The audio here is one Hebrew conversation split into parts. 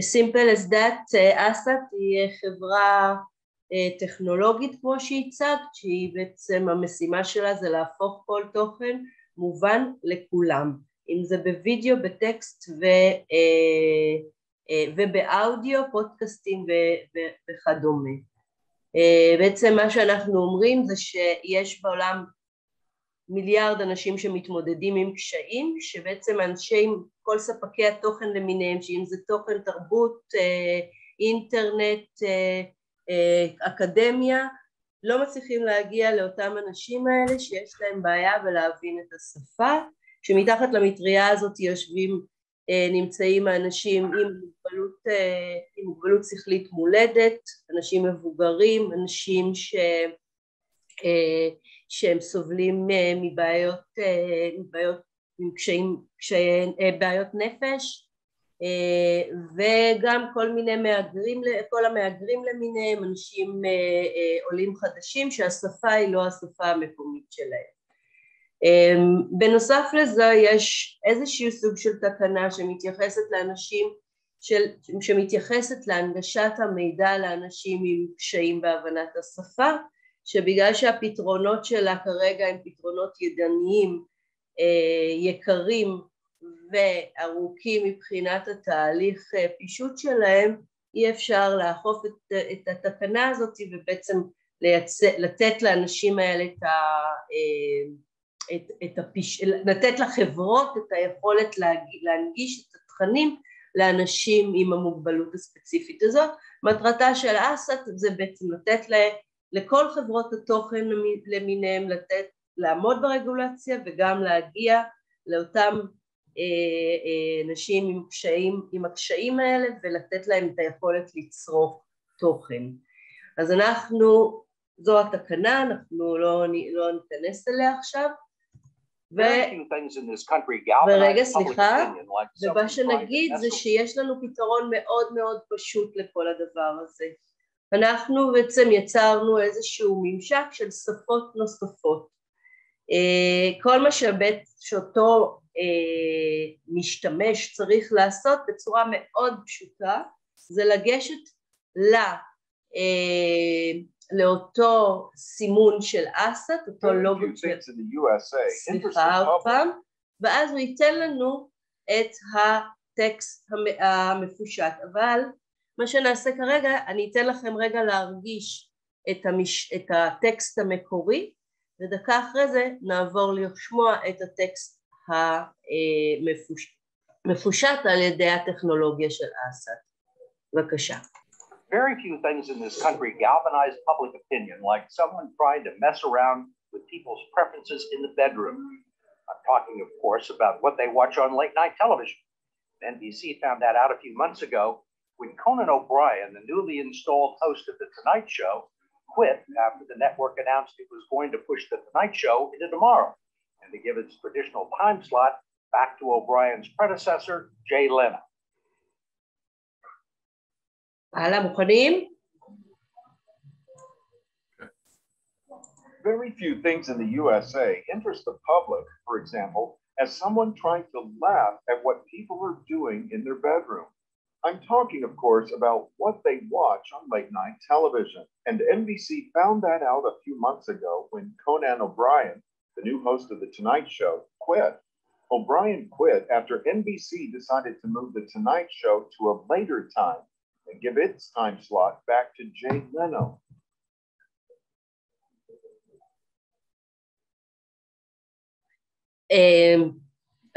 as simple as that, אסאט היא חברה טכנולוגית כמו שהצגת, שהיא בעצם המשימה שלה זה להפוך כל תוכן מובן לכולם, אם זה בווידאו, בטקסט ו, ובאודיו, פודקאסטים וכדומה. בעצם מה שאנחנו אומרים זה שיש בעולם מיליארד אנשים שמתמודדים עם קשיים, שבעצם אנשי, כל ספקי התוכן למיניהם, שאם זה תוכן תרבות, אה, אינטרנט, אה, אה, אקדמיה, לא מצליחים להגיע לאותם אנשים האלה שיש להם בעיה ולהבין את השפה, שמתחת למטריה הזאת יושבים, נמצאים האנשים עם מוגבלות, עם מוגבלות שכלית מולדת, אנשים מבוגרים, אנשים ש... שהם סובלים אה, מבעיות, אה, מבעיות, קשיים, קשיי, אה, בעיות נפש וגם כל מיני מהגרים, כל המהגרים למיניהם, אנשים עולים חדשים שהשפה היא לא השפה המקומית שלהם. בנוסף לזה יש איזשהו סוג של תקנה שמתייחסת לאנשים של, שמתייחסת להנגשת המידע לאנשים עם קשיים בהבנת השפה שבגלל שהפתרונות שלה כרגע הם פתרונות ידניים אה, יקרים וארוכים מבחינת התהליך אה, פישוט שלהם אי אפשר לאכוף את, את התקנה הזאת ובעצם לייצא, לתת לאנשים האלה את, ה, אה, את, את הפיש... לתת לחברות את היכולת להנגיש את התכנים לאנשים עם המוגבלות הספציפית הזאת. מטרתה של אסאט זה בעצם לתת להם לכל חברות התוכן למיניהם לתת, לעמוד ברגולציה וגם להגיע לאותם אה, אה, נשים עם קשיים, עם הקשיים האלה ולתת להם את היכולת לצרוך תוכן. אז אנחנו, זו התקנה, אנחנו לא, לא ניכנס אליה עכשיו. ו... ורגע סליחה, ומה שנגיד זה שיש לנו פתרון מאוד מאוד פשוט לכל הדבר הזה. אנחנו בעצם יצרנו איזשהו ממשק של שפות נוספות. אה, כל מה שבית, שאותו אה, משתמש צריך לעשות בצורה מאוד פשוטה זה לגשת ל, אה, לאותו סימון של אסט, אותו לוגו של... סליחה עוד פעם, ואז הוא ייתן לנו את הטקסט המפושט, אבל מה שנעשה כרגע, אני אתן לכם רגע להרגיש את, המש... את הטקסט המקורי ודקה אחרי זה נעבור לשמוע את הטקסט המפושט על ידי הטכנולוגיה של אסד. בבקשה. Very few things in this country galvanize public opinion like someone trying to mess around with people's preferences in the bedroom. I'm talking, of course, about what they watch on late night television. NBC found that out a few months ago when Conan O'Brien, the newly installed host of The Tonight Show, quit after the network announced it was going to push The Tonight Show into tomorrow and to give its traditional time slot back to O'Brien's predecessor, Jay Leno. Very few things in the USA interest the public, for example, as someone trying to laugh at what people are doing in their bedroom. I'm talking, of course, about what they watch on late night television. And NBC found that out a few months ago when Conan O'Brien, the new host of The Tonight Show, quit. O'Brien quit after NBC decided to move The Tonight Show to a later time and give its time slot back to Jay Leno.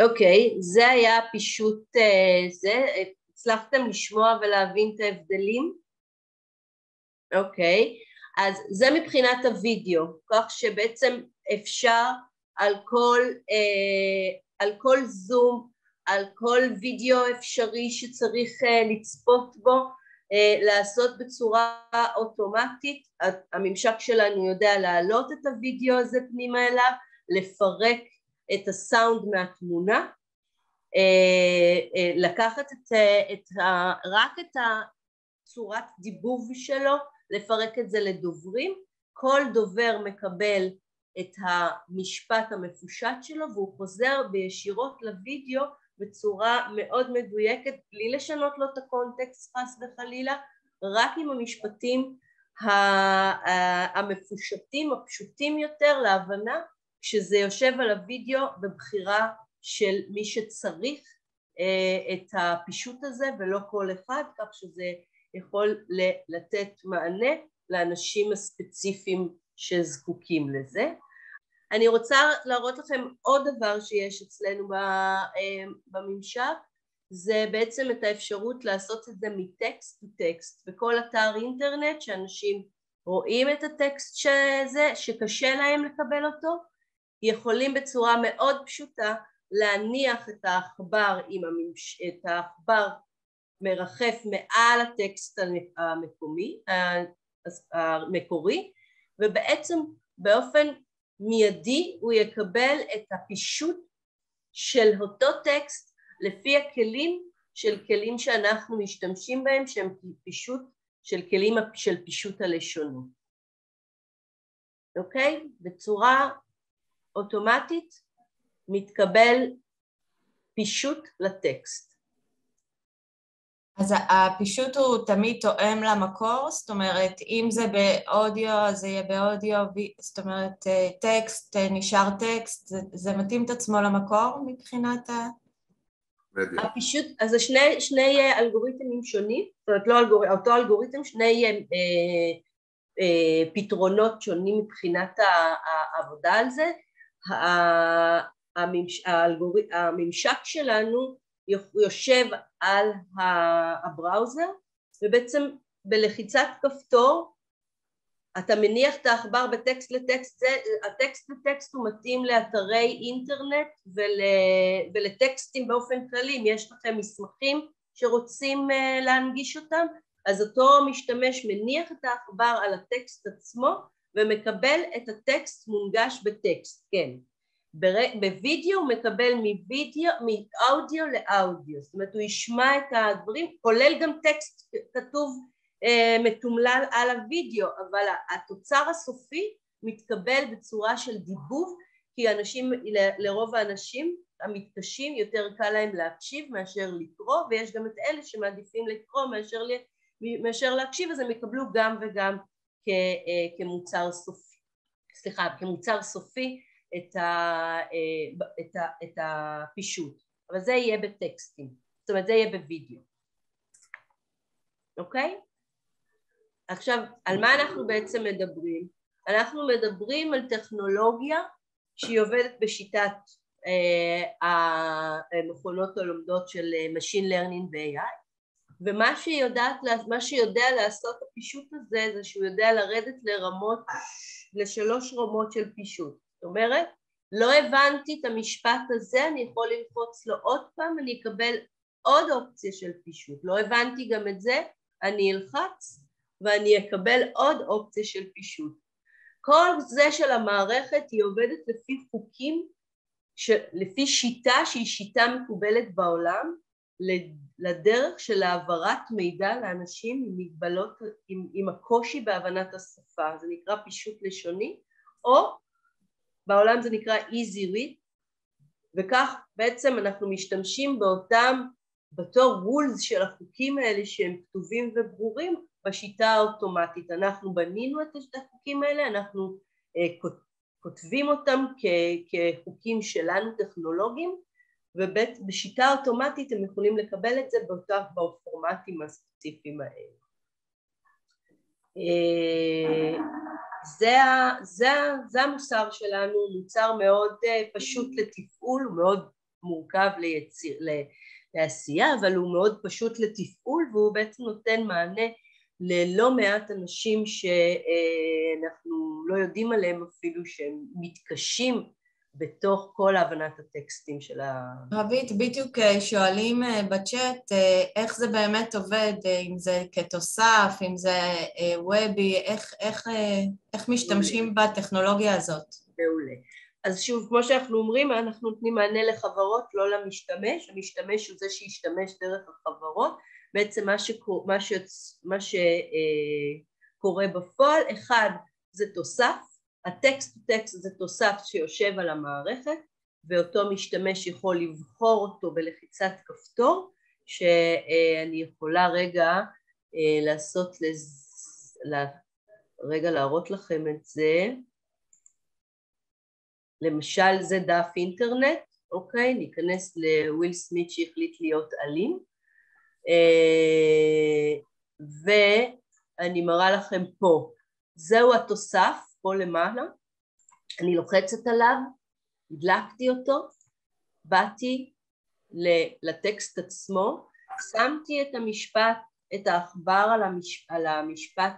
אוקיי, זה היה פישוט, זה, הצלחתם לשמוע ולהבין את ההבדלים? אוקיי, אז זה מבחינת הווידאו, כך שבעצם אפשר על כל, אה, על כל זום, על כל וידאו אפשרי שצריך אה, לצפות בו, אה, לעשות בצורה אוטומטית, הממשק שלנו יודע להעלות את הוידאו הזה פנימה אליו, לפרק את הסאונד מהתמונה לקחת את, אה, את ה, רק את הצורת דיבוב שלו, לפרק את זה לדוברים, כל דובר מקבל את המשפט המפושט שלו והוא חוזר בישירות לוידאו בצורה מאוד מדויקת בלי לשנות לו את הקונטקסט חס וחלילה רק עם המשפטים המפושטים הפשוטים יותר להבנה כשזה יושב על הוידאו בבחירה של מי שצריך אה, את הפישוט הזה ולא כל אחד כך שזה יכול לתת מענה לאנשים הספציפיים שזקוקים לזה. אני רוצה להראות לכם עוד דבר שיש אצלנו אה, בממשק זה בעצם את האפשרות לעשות את זה מטקסט לטקסט בכל אתר אינטרנט שאנשים רואים את הטקסט שזה, שקשה להם לקבל אותו יכולים בצורה מאוד פשוטה להניח את העכבר הממש... את העכבר מרחף מעל הטקסט המקומי, המקורי, ובעצם באופן מיידי הוא יקבל את הפישוט של אותו טקסט לפי הכלים של כלים שאנחנו משתמשים בהם שהם פישוט של כלים של פישוט הלשונות. אוקיי? בצורה אוטומטית מתקבל פישוט לטקסט. אז הפישוט הוא תמיד תואם למקור? זאת אומרת, אם זה באודיו, אז זה יהיה באודיו, זאת אומרת, אה, טקסט, אה, נשאר טקסט, זה, זה מתאים את עצמו למקור מבחינת ה... הפישוט, אז זה שני, שני אה, אלגוריתמים שונים, זאת אומרת, לא אלגור, אותו אלגוריתם, שני אה, אה, פתרונות שונים מבחינת העבודה על זה. הממש, הממשק שלנו יושב על הבראוזר ובעצם בלחיצת כפתור אתה מניח את העכבר בטקסט לטקסט, הטקסט לטקסט הוא מתאים לאתרי אינטרנט ול, ולטקסטים באופן כללי, אם יש לכם מסמכים שרוצים אה, להנגיש אותם, אז אותו משתמש מניח את העכבר על הטקסט עצמו ומקבל את הטקסט מונגש בטקסט, כן. בווידאו הוא מקבל מווידאו, מאודיו לאודיו, זאת אומרת הוא ישמע את הדברים, כולל גם טקסט כתוב אה, מתומלל על הווידאו, אבל התוצר הסופי מתקבל בצורה של דיבוב, כי אנשים, לרוב האנשים המתקשים יותר קל להם להקשיב מאשר לקרוא, ויש גם את אלה שמעדיפים לקרוא מאשר, מאשר להקשיב, אז הם יקבלו גם וגם אה, כמוצר סופי, סליחה, כמוצר סופי את, ה, אה, את, ה, את הפישוט, אבל זה יהיה בטקסטים, זאת אומרת זה יהיה בווידאו, אוקיי? עכשיו, על מה אנחנו בעצם מדברים? אנחנו מדברים על טכנולוגיה שהיא עובדת בשיטת אה, המכונות הלומדות של אה, Machine Learning ו-AI ומה שיודעת, שיודע לעשות הפישוט הזה זה שהוא יודע לרדת לרמות, לשלוש רמות של פישוט אומרת, לא הבנתי את המשפט הזה, אני יכול ללחוץ לו עוד פעם, אני אקבל עוד אופציה של פישוט. לא הבנתי גם את זה, אני אלחץ ואני אקבל עוד אופציה של פישוט. כל זה של המערכת היא עובדת לפי חוקים, ש... לפי שיטה שהיא שיטה מקובלת בעולם, לדרך של העברת מידע לאנשים עם מגבלות, עם, עם הקושי בהבנת השפה, זה נקרא פישוט לשוני, או בעולם זה נקרא easy read וכך בעצם אנחנו משתמשים באותם בתור רולס של החוקים האלה שהם כתובים וברורים בשיטה האוטומטית. אנחנו בנינו את החוקים האלה אנחנו uh, כותבים אותם כחוקים שלנו טכנולוגיים ובשיטה האוטומטית הם יכולים לקבל את זה באותה, בפורמטים הספציפיים האלה. uh, זה, זה, זה המוסר שלנו, מוצר מאוד אה, פשוט לתפעול, הוא מאוד מורכב ליציר, לעשייה, אבל הוא מאוד פשוט לתפעול והוא בעצם נותן מענה ללא מעט אנשים שאנחנו לא יודעים עליהם אפילו שהם מתקשים בתוך כל הבנת הטקסטים של ה... רבית, בדיוק אה, שואלים אה, בצ'אט אה, איך זה באמת עובד, אם זה כתוסף, אם זה וובי, איך, איך, איך משתמשים בטכנולוגיה הזאת. מעולה. אז שוב, כמו שאנחנו אומרים, אנחנו נותנים מענה לחברות, לא למשתמש, המשתמש הוא זה שישתמש דרך החברות, בעצם מה, שקור, מה, ש, מה שקורה בפועל, אחד זה תוסף, הטקסט טקסט זה תוסף שיושב על המערכת, ואותו משתמש יכול לבחור אותו בלחיצת כפתור שאני יכולה רגע אה, לעשות, לז... רגע להראות לכם את זה. למשל זה דף אינטרנט, אוקיי? ניכנס לוויל סמית שהחליט להיות אלים אה, ואני מראה לכם פה, זהו התוסף פה למעלה, אני לוחצת עליו, הדלקתי אותו, באתי לטקסט עצמו, שמתי את המשפט, את העכבר על, המש, על המשפט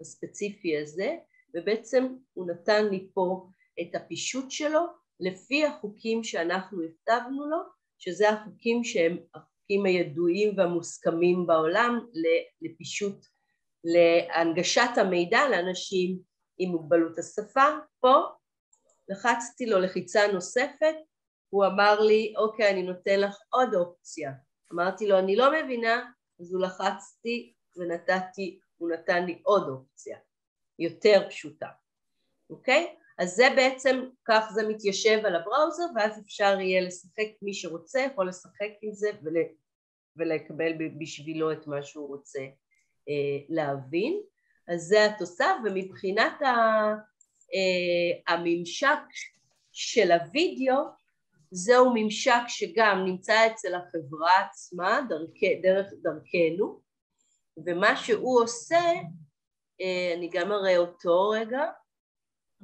הספציפי הזה ובעצם הוא נתן לי פה את הפישוט שלו לפי החוקים שאנחנו הכתבנו לו שזה החוקים שהם החוקים הידועים והמוסכמים בעולם לפישוט, להנגשת המידע לאנשים עם מוגבלות השפה. פה לחצתי לו לחיצה נוספת, הוא אמר לי אוקיי אני נותן לך עוד אופציה. אמרתי לו אני לא מבינה, אז הוא לחצתי ונתתי, הוא נתן לי עוד אופציה, יותר פשוטה, אוקיי? אז זה בעצם, כך זה מתיישב על הבראוזר ואז אפשר יהיה לשחק, מי שרוצה יכול לשחק עם זה ול, ולקבל בשבילו את מה שהוא רוצה אה, להבין. אז זה התוסף ומבחינת ה, אה, הממשק של הווידאו זהו ממשק שגם נמצא אצל החברה עצמה דרכ, דרך דרכנו ומה שהוא עושה, אה, אני גם אראה אותו רגע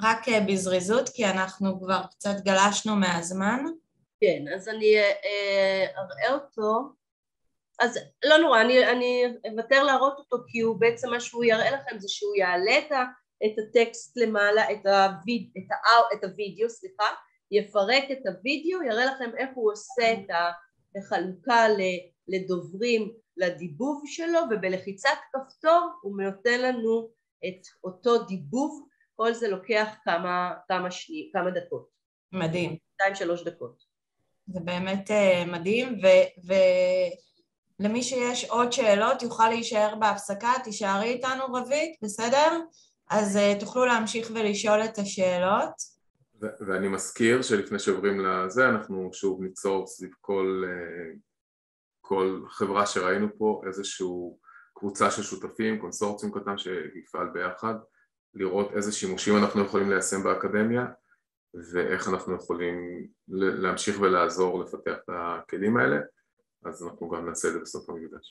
רק אה, בזריזות, כי אנחנו כבר קצת גלשנו מהזמן. כן, אז אני אה, אראה אותו. אז לא נורא, אני, אני אוותר להראות אותו כי הוא בעצם מה שהוא יראה לכם זה שהוא יעלה את, ה, את הטקסט למעלה, את, הויד, את, ה, את הוידאו, סליחה, יפרק את הוידאו, יראה לכם איך הוא עושה את החלוקה לדוברים לדיבוב שלו ובלחיצת כפתור הוא נותן לנו את אותו דיבוב כל זה לוקח כמה, כמה, שני, כמה דקות. מדהים. שתיים שלוש דקות. זה באמת uh, מדהים, ולמי שיש עוד שאלות יוכל להישאר בהפסקה, תישארי איתנו רבית, בסדר? אז uh, תוכלו להמשיך ולשאול את השאלות. ו- ואני מזכיר שלפני שעוברים לזה, אנחנו שוב ניצור סביב כל, uh, כל חברה שראינו פה איזושהי קבוצה של שותפים, קונסורציום קטן שיפעל ביחד. לראות איזה שימושים אנחנו יכולים ליישם באקדמיה ואיך אנחנו יכולים להמשיך ולעזור לפתח את הכלים האלה אז אנחנו גם נעשה את זה בסוף המקדש